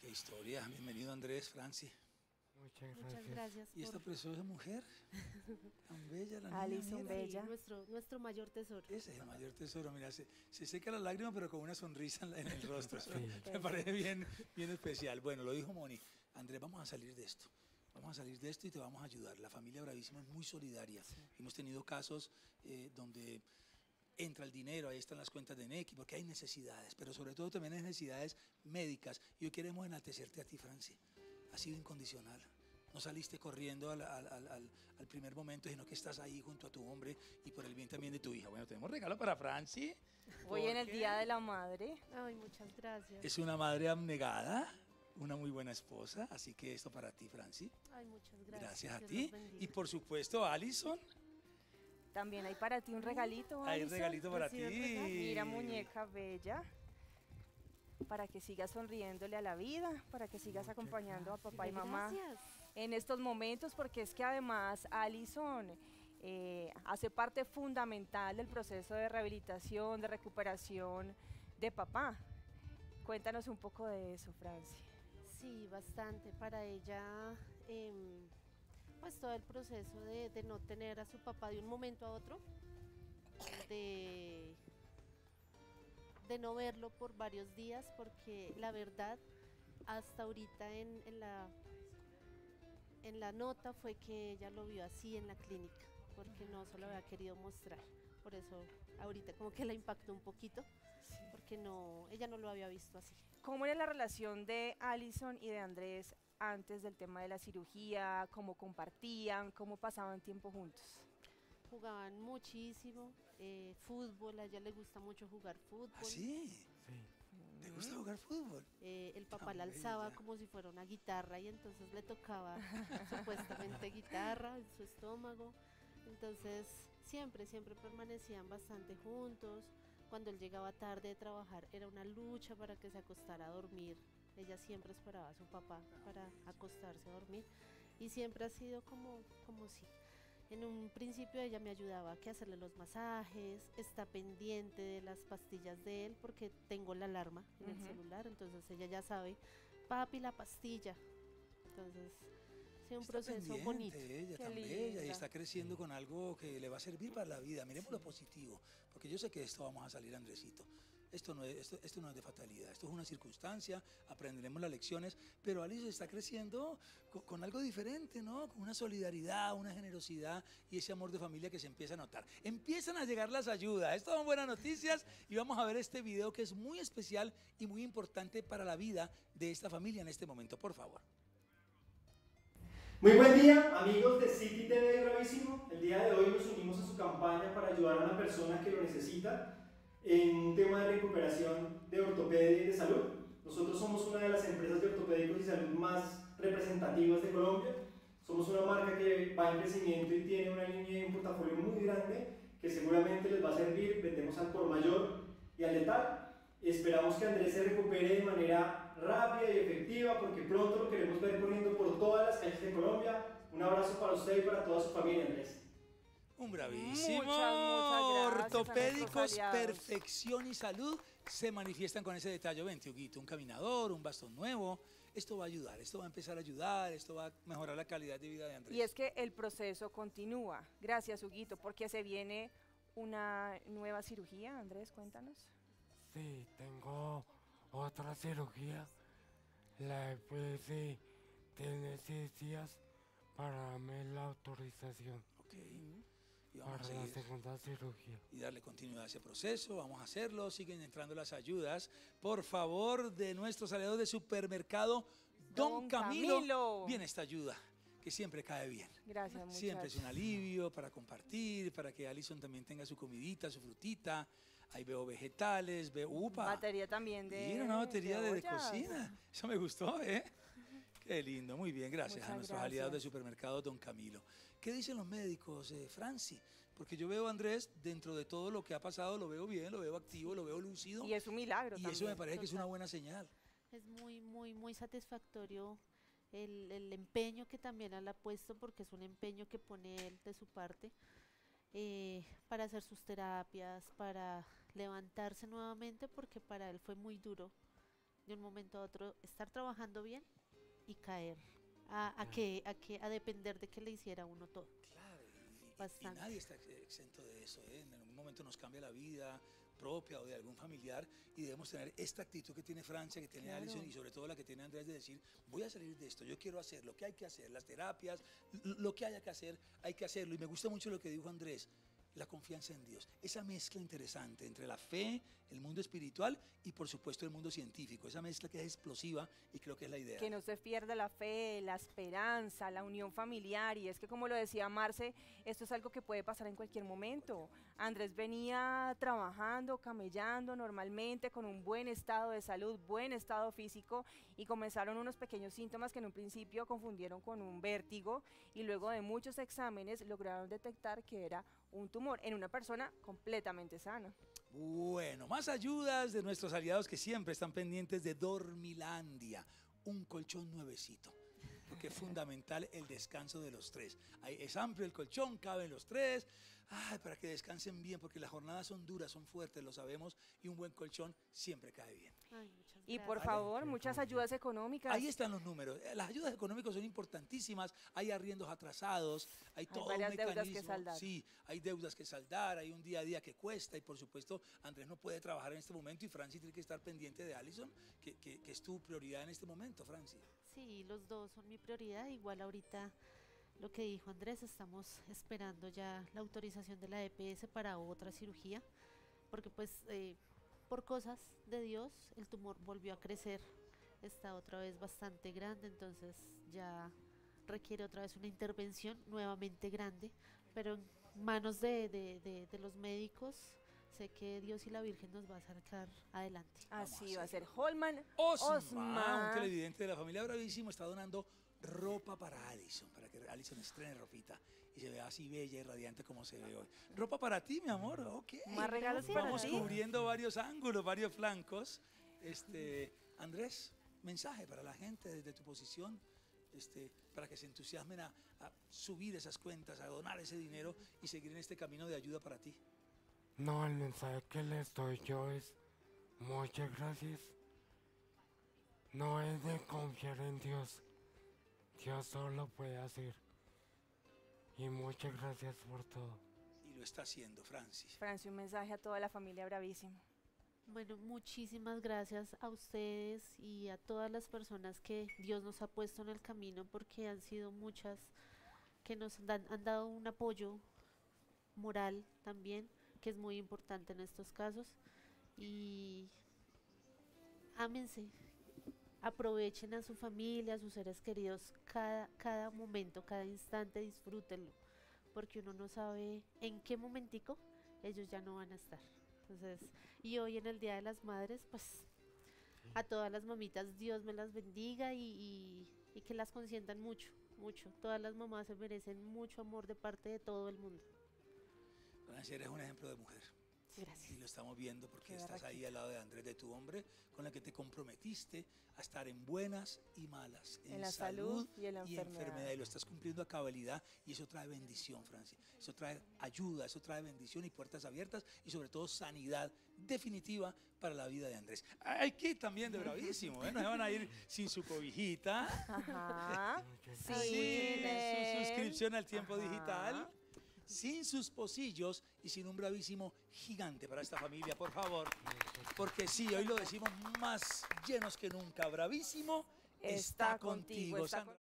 Qué historia. Bienvenido Andrés, Franci. Muchas Muchas gracias. gracias. Y esta por- preciosa mujer, tan bella la niña. Alison mira. Bella. Sí, nuestro, nuestro mayor tesoro. Ese es el mayor tesoro. Mira, se, se seca la lágrima, pero con una sonrisa en, la- en el rostro. Sí. me parece bien, bien especial. Bueno, lo dijo Moni. Andrés, vamos a salir de esto. Vamos a salir de esto y te vamos a ayudar. La familia Bravísima es muy solidaria. Hemos tenido casos eh, donde entra el dinero, ahí están las cuentas de Nequi, porque hay necesidades, pero sobre todo también hay necesidades médicas. Y hoy queremos enaltecerte a ti, Franci. Ha sido incondicional. No saliste corriendo al, al- al- al- primer momento, sino que estás ahí junto a tu hombre y por el bien también de tu hija. Bueno, tenemos regalo para Franci. Hoy en el Día de la Madre. Ay, muchas gracias. Es una madre abnegada, una muy buena esposa, así que esto para ti, Franci. Ay, muchas gracias. Gracias a Dios ti. Y por supuesto, Alison. También hay para ti un regalito. Hay un regalito para ti. Mira, muñeca bella. Para que sigas sonriéndole a la vida, para que sigas Muchas acompañando a papá y mamá Gracias. en estos momentos, porque es que además Alison eh, hace parte fundamental del proceso de rehabilitación, de recuperación de papá. Cuéntanos un poco de eso, Francia. Sí, bastante. Para ella, em, pues todo el proceso de, de no tener a su papá de un momento a otro, de, de no verlo por varios días, porque la verdad, hasta ahorita en, en la, en la nota fue que ella lo vio así en la clínica, porque no se lo había querido mostrar. Por eso ahorita como que la impactó un poquito, porque no, ella no lo había visto así. ¿Cómo era la relación de Alison y de Andrés antes del tema de la cirugía? ¿Cómo compartían? ¿Cómo pasaban tiempo juntos? Jugaban muchísimo, eh, fútbol, a ella le gusta mucho jugar fútbol. ¿Ah, sí? Sí. ¿Te gusta jugar fútbol? Eh, el papá Tan la alzaba bella. como si fuera una guitarra y entonces le tocaba supuestamente guitarra en su estómago. Entonces siempre, siempre permanecían bastante juntos. Cuando él llegaba tarde de trabajar era una lucha para que se acostara a dormir. Ella siempre esperaba a su papá para acostarse a dormir y siempre ha sido como, como si. En un principio ella me ayudaba a que hacerle los masajes, está pendiente de las pastillas de él porque tengo la alarma en el Ujú. celular, entonces ella ya sabe, papi la pastilla. Entonces, ha sido un Está proceso bonito. ella, tan bella, y está creciendo con algo que le va a servir para la vida. Miremos lo positivo, porque yo sé que esto vamos a salir, Andresito. Esto no, es, esto, esto no es de fatalidad, esto es una circunstancia, aprenderemos las lecciones, pero Alice está creciendo co- con, algo diferente, ¿no? Con una solidaridad, una generosidad y ese amor de familia que se empieza a notar. Empiezan a llegar las ayudas, estas son buenas noticias y vamos a ver este video que es muy especial y muy importante para la vida de esta familia en este momento, por favor. Muy buen día, amigos de City TV Bravísimo. El día de hoy nos unimos a su campaña para ayudar a una persona que lo necesita en un tema de recuperación de ortopedia y de salud. Nosotros somos una de las empresas de ortopédicos y salud más representativas de Colombia. Somos una marca que va en crecimiento y tiene una línea y un portafolio muy grande que seguramente les va a servir. Vendemos al por mayor y al letal. Esperamos que Andrés se recupere de manera rápida y efectiva porque pronto lo queremos ver corriendo por todas las calles de Colombia. Un abrazo para usted y para toda su familia, Andrés. Un bravísimo. Muchas, muchas Ortopédicos, perfección y salud se manifiestan con ese detalle. Vente, Huguito, un caminador, un bastón nuevo. Esto va a ayudar, esto va a empezar a ayudar, esto va a mejorar la calidad de vida de Andrés. Y es que el proceso continúa. Gracias, Huguito, porque se viene una nueva cirugía. Andrés, cuéntanos. Sí, tengo otra cirugía. La EPS tiene seis días para darme la autorización Ok. Y vamos a para la seguir segunda cirugía. y darle continuidad a ese proceso. Vamos a hacerlo. Siguen entrando las ayudas. Por favor, de nuestros aliados de supermercado, Don, Don Camilo. Camilo. Viene esta ayuda, que siempre cae bien. Gracias, muchachos. Siempre es un alivio para compartir, para que Alison también tenga su comidita, su frutita. Ahí veo vegetales, veo upa. Batería también de. Mira, una batería de, de ollas. cocina. Eso me gustó, ¿eh? Qué lindo, muy bien, gracias a nuestros aliados de gracias. supermercado Don Camilo. ¿Qué dicen los médicos, eh, Franci? Porque yo veo a Andrés, dentro de todo lo que ha pasado, lo veo bien, lo veo activo, lo veo lúcido. Y es un milagro y también. eso me parece que es una buena señal. Es muy, muy, muy satisfactorio el, el empeño que también él ha puesto, porque es un empeño que pone él de su parte, eh, para hacer sus terapias, para levantarse nuevamente, porque para él fue muy duro de un momento a otro estar trabajando bien y caer a, a que, a que a depender de que le hiciera uno todo. Claro, y- y, y Bastante. nadie está ex- exento de eso. ¿eh? En algún momento nos cambia la vida propia o de algún familiar y debemos tener esta actitud que tiene Francia, que tiene Claro. Alison y sobre todo la que tiene Andrés de decir, voy a salir de esto, yo quiero hacer lo que hay que hacer, las terapias, lo que haya que hacer, hay que hacerlo. Y me gusta mucho lo que dijo Andrés, la confianza en Dios. Esa mezcla interesante entre la fe, el mundo espiritual y por supuesto el mundo científico. Esa mezcla que es explosiva y creo que es la idea. que no se pierda la fe, la esperanza, la unión familiar. Y es que, como lo decía Marce, esto es algo que puede pasar en cualquier momento. Andrés venía trabajando, camellando normalmente, con un buen estado de salud, buen estado físico, y comenzaron unos pequeños síntomas que en un principio confundieron con un vértigo, y luego de muchos exámenes lograron detectar que era un tumor en una persona completamente sana. Bueno, más ayudas de nuestros aliados que siempre están pendientes de Dormilandia, un colchón nuevecito. Porque es fundamental el descanso de los tres. Ahí es amplio el colchón, caben los tres. Ay, para que descansen bien, porque las jornadas son duras, son fuertes, lo sabemos, y un buen colchón siempre cae bien. Ay, Y por favor, muchas ayudas económicas. Ahí están los números. Eh, Las ayudas económicas son importantísimas. Hay arriendos atrasados, hay, todo un varias deudas que mecanismo. saldar. Sí, hay deudas que saldar, hay un día a día que cuesta y por supuesto Andrés no puede trabajar en este momento y Francis tiene que estar pendiente de Allison, que, que- que es tu prioridad en este momento, Francis. Sí, los dos son mi prioridad. Igual ahorita lo que dijo Andrés, estamos esperando ya la autorización de la EPS para otra cirugía, porque pues eh, por cosas de Dios el tumor volvió a crecer, está otra vez bastante grande, entonces ya requiere otra vez una intervención nuevamente grande, pero en manos de, de- de- de los médicos. Sé que Dios y la Virgen nos va a sacar adelante. Así va a ser. Holman Osma, Osma. un televidente de la familia Bravísimo, está donando ropa para Allison, para que Allison estrene ropita y se vea así bella y radiante como se ve hoy. Ropa para ti, mi amor, ok. Más regalos para Vamos ti. cubriendo varios ángulos, varios flancos. Este, Andrés, mensaje para la gente desde tu posición, este, para que se entusiasmen a, a subir esas cuentas, a donar ese dinero y seguir en este camino de ayuda para ti. No, el mensaje que les doy yo es muchas gracias. No es de confiar en Dios. Dios solo puede hacer. Y muchas gracias por todo. Y lo está haciendo, Francis. Francia, un mensaje a toda la familia Bravísimo. Bueno, muchísimas gracias a ustedes y a todas las personas que Dios nos ha puesto en el camino porque han sido muchas que nos dan- han dado un apoyo moral también, que es muy importante en estos casos. Y ámense, aprovechen a su familia, a sus seres queridos, cada, cada momento, cada instante, disfrútenlo, porque uno no sabe en qué momentico ellos ya no van a estar. Entonces, y hoy en el Día de las Madres, pues a todas las mamitas Dios me las bendiga y, y- y que las consientan mucho, mucho. Todas las mamás se merecen mucho amor de parte de todo el mundo. Francis, eres un ejemplo de mujer. Gracias. Y lo estamos viendo porque Qué estás ahí al lado de Andrés, de tu hombre, con la que te comprometiste a estar en buenas y malas, en, En la salud y en la enfermedad. Y lo estás cumpliendo a cabalidad y eso trae bendición, Francis. Eso trae ayuda, eso trae bendición y puertas abiertas y sobre todo sanidad definitiva para la vida de Andrés. Hay que también de bravísimo, ¿eh? No se van a ir sin su cobijita, Ajá. Sí, sin su suscripción al tiempo Ajá. digital, sin sus pocillos y sin un bravísimo gigante para esta familia, por favor. Porque sí, hoy lo decimos más llenos que nunca. Bravísimo está, Está contigo, contigo. está Sandra.